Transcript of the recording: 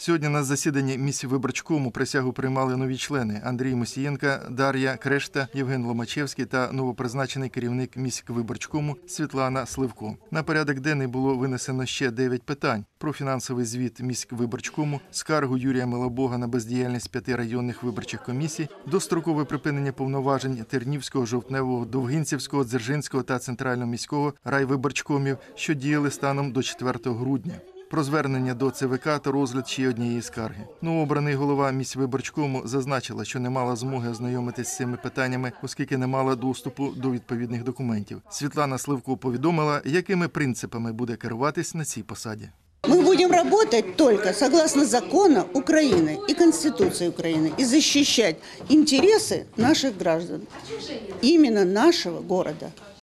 Сьогодні на засіданні міськвиборчкому присягу приймали нові члени Андрій Мусієнка, Дар'я Крешта, Євген Ломачевський та новопризначений керівник міськвиборчкому Світлана Сливко. На порядок денний було винесено ще 9 питань про фінансовий звіт міськвиборчкому, скаргу Юрія Милобога на бездіяльність п'яти районних виборчих комісій, дострокове припинення повноважень Тернівського, Жовтневого, Довгинцівського, Дзержинського та Центрального міського райвиборчкомів, що діяли станом до 4 грудня Про звернення до ЦВК та розгляд ще однієї скарги. Новообраний голова міськвиборчкому зазначила, що не мала змоги ознайомитись з цими питаннями, оскільки не мала доступу до відповідних документів. Світлана Сливко повідомила, якими принципами буде керуватись на цій посаді. Мы будем работать только согласно закону Украины и Конституции Украины и защищать интересы наших граждан, именно нашего города.